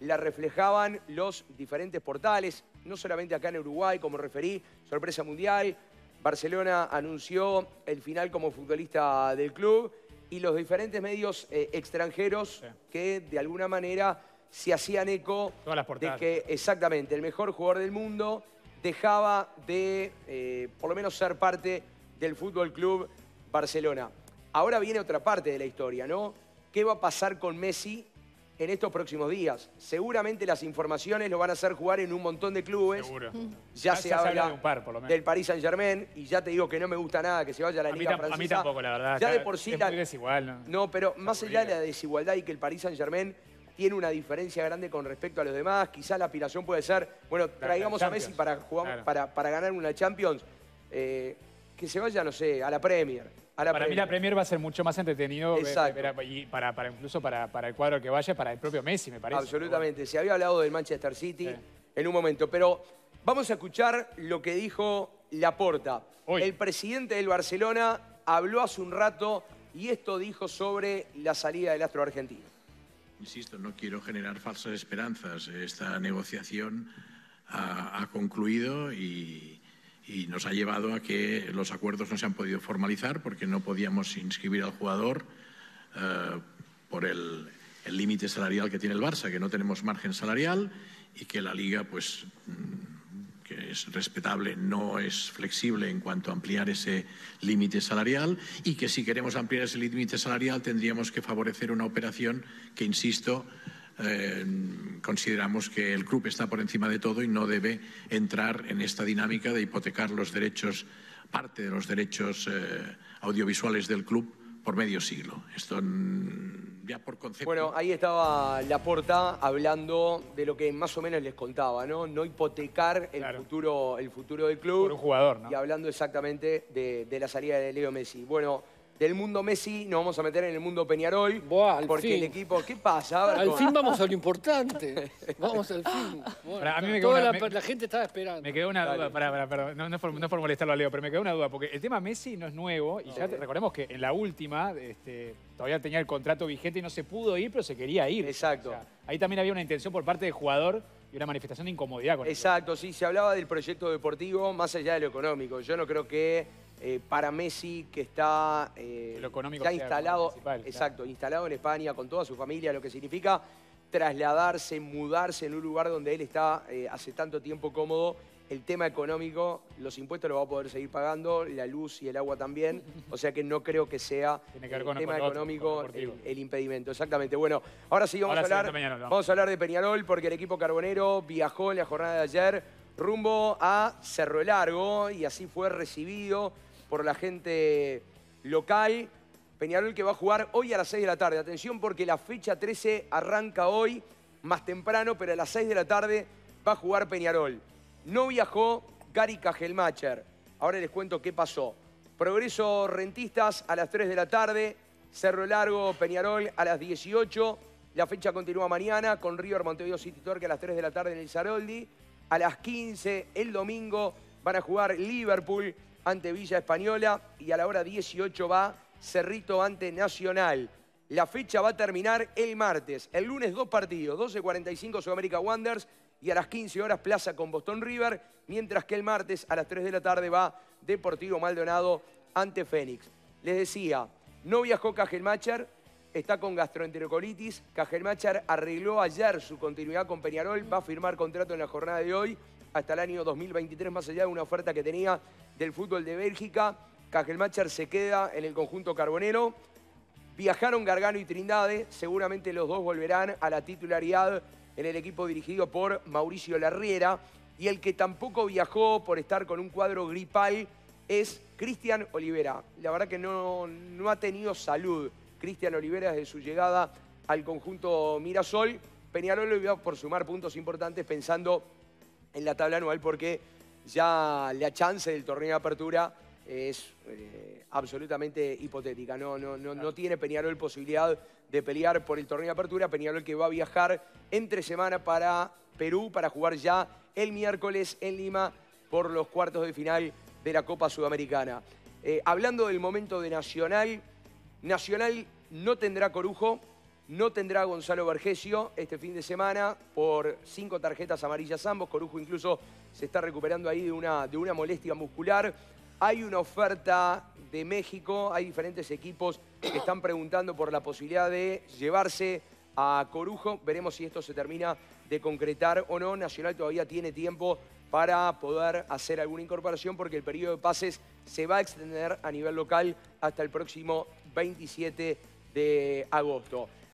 la reflejaban los diferentes portales, no solamente acá en Uruguay, como referí, sorpresa mundial, Barcelona anunció el final como futbolista del club y los diferentes medios eh, extranjeros que de alguna manera se hacían eco de que exactamente el mejor jugador del mundo dejaba de eh, por lo menos ser parte del Fútbol Club Barcelona. Ahora viene otra parte de la historia, ¿no? ¿Qué va a pasar con Messi en estos próximos días. Seguramente las informaciones lo van a hacer jugar en un montón de clubes. Seguro. Ya, se, habla del Paris Saint Germain y ya te digo que no me gusta nada que se vaya a la Liga Francesa. A mí tampoco, la verdad. Ya de por sí... Es muy desigual, ¿no? No, pero más allá de la desigualdad y que el Paris Saint Germain tiene una diferencia grande con respecto a los demás, quizás la aspiración puede ser, bueno, traigamos a Messi para, jugar, para, para ganar una Champions, eh, que se vaya, no sé, a la Premier para mí la Premier va a ser mucho más entretenido y para, para, incluso para, para, el cuadro que vaya, para el propio Messi, me parece. Absolutamente. Se había hablado del Manchester City en un momento, pero vamos a escuchar lo que dijo Laporta. El presidente del Barcelona habló hace un rato y esto dijo sobre la salida del astro argentino. Insisto, no quiero generar falsas esperanzas. Esta negociación ha concluido y, y nos ha llevado a que los acuerdos no se han podido formalizar porque no podíamos inscribir al jugador eh, por el límite salarial que tiene el Barça, que no tenemos margen salarial y que la Liga, pues, mm, que es respetable, no es flexible en cuanto a ampliar ese límite salarial y que si queremos ampliar ese límite salarial tendríamos que favorecer una operación que, insisto, eh, consideramos que el club está por encima de todo y no debe entrar en esta dinámica de hipotecar los derechos, parte de los derechos eh, audiovisuales del club por medio siglo. Esto ya por concepto. Bueno, ahí estaba Laporta hablando de lo que más o menos les contaba, ¿no? No hipotecar el, futuro, el futuro del club. Por un jugador, ¿no? Y hablando exactamente de, de la salida de Leo Messi. Bueno, del mundo Messi nos vamos a meter en el mundo Peñarol. porque el equipo, ¿qué pasa? al fin vamos a lo importante. vamos al fin. a mí me quedó Toda la, gente estaba esperando. Me quedó una duda, para, para, no, no, es por, molestarlo a Leo, pero me quedó una duda, porque el tema Messi no es nuevo, y ya recordemos que en la última este, todavía tenía el contrato vigente y no se pudo ir, pero se quería ir. Exacto. ahí también había una intención por parte del jugador y una manifestación de incomodidad con Exacto, sí, se hablaba del proyecto deportivo más allá de lo económico. Yo no creo que eh, para Messi, que está eh, ya instalado, exacto, instalado en España con toda su familia, lo que significa trasladarse, mudarse en un lugar donde él está eh, hace tanto tiempo cómodo. El tema económico, los impuestos lo va a poder seguir pagando, la luz y el agua también. O sea que no creo que sea el tema económico el, impedimento. Exactamente. Bueno, ahora sí vamos, a hablar, vamos a hablar de Peñarol porque el equipo carbonero viajó en la jornada de ayer rumbo a Cerro Largo y así fue recibido por la gente local. Peñarol que va a jugar hoy a las 6 de la tarde. Atención porque la fecha 13 arranca hoy, más temprano, pero a las 6 de la tarde va a jugar Peñarol. No viajó Gary Cajelmacher. Ahora les cuento qué pasó. Progreso Rentistas a las 3 de la tarde, Cerro Largo, Peñarol a las 18. La fecha continúa mañana con River Montevideo City Torque a las 3 de la tarde en el Zaroldi. A las 15 el domingo van a jugar Liverpool ante Villa Española y a la hora 18 va Cerrito ante Nacional. La fecha va a terminar el martes. El lunes dos partidos, 12.45 Sudamérica Wanderers y a las 15 horas Plaza con Boston River, mientras que el martes a las 3 de la tarde va Deportivo Maldonado ante Fénix. Les decía, no viajó Cajelmacher, está con gastroenterocolitis. Cajelmacher arregló ayer su continuidad con Peñarol, va a firmar contrato en la jornada de hoy hasta el año 2023, más allá de una oferta que tenía del fútbol de Bélgica. Cajelmacher se queda en el conjunto carbonero. Viajaron Gargano y Trindade, seguramente los dos volverán a la titularidad en el equipo dirigido por Mauricio Larriera. Y el que tampoco viajó por estar con un cuadro gripal es Cristian Olivera. La verdad que no, no ha tenido salud Cristian Olivera desde su llegada al conjunto Mirasol. Peñarol lo iba por sumar puntos importantes pensando en la tabla anual porque ya la chance del torneo de apertura es eh, absolutamente hipotética. No, no, no, no tiene Peñarol posibilidad de pelear por el torneo de apertura. Peñarol que va a viajar entre semana para Perú para jugar ya el miércoles en Lima por los cuartos de final de la Copa Sudamericana. Eh, hablando del momento de Nacional, Nacional no tendrá Corujo, No tendrá Gonzalo Vergesio este fin de semana por cinco tarjetas amarillas ambos. Corujo incluso se está recuperando ahí de una, de una molestia muscular. Hay una oferta de México, hay diferentes equipos que están preguntando por la posibilidad de llevarse a Corujo. Veremos si esto se termina de concretar o no. Nacional todavía tiene tiempo para poder hacer alguna incorporación porque el periodo de pases se va a extender a nivel local hasta el próximo 27 de agosto.